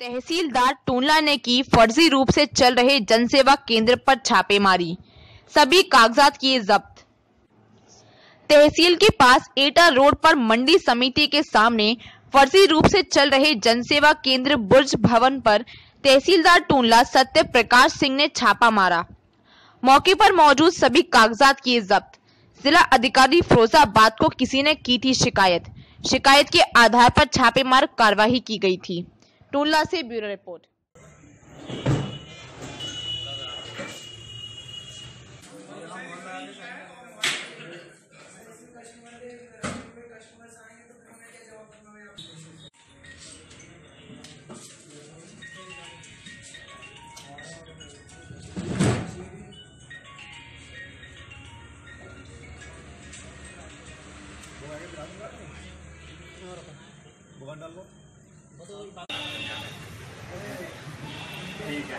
तहसीलदार टूनला ने की फर्जी रूप से चल रहे जनसेवा केंद्र पर छापेमारी। सभी कागजात किए जब्त। तहसील के पास एटा रोड पर मंडी समिति के सामने फर्जी रूप से चल रहे जनसेवा केंद्र बुर्ज भवन पर तहसीलदार टूनला सत्य प्रकाश सिंह ने छापा मारा। मौके पर मौजूद सभी कागजात किए जब्त। जिला अधिकारी फिरोजाबाद को किसी ने की थी शिकायत। शिकायत के आधार पर छापेमार कार्रवाई की गई थी। टूनला से ब्यूरो रिपोर्ट। ठीक है।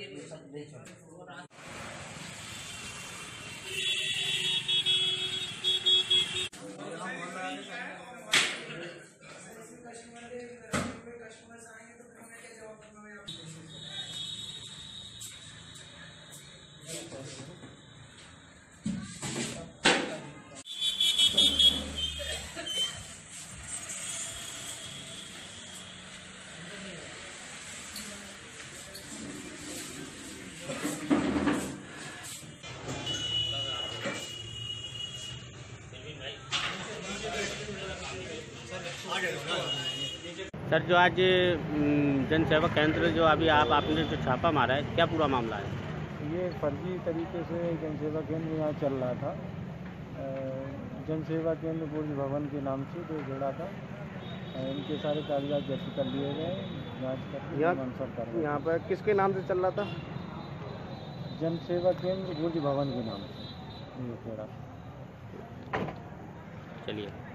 के नहीं छोड़ा सर जो आज अम, जन सेवा केंद्र जो अभी आप आपने जो छापा मारा है क्या पूरा मामला है? ये फर्जी तरीके से जनसेवा केंद्र यहाँ चल रहा था। जनसेवा केंद्र बुर्ज भवन के नाम से जो जोड़ा था इनके सारे कागजात जब्त कर लिए गए। जाँच यहाँ- कर यहाँ पर किसके नाम से चल रहा था? जनसेवा केंद्र बुर्ज भवन के नाम से चलिए।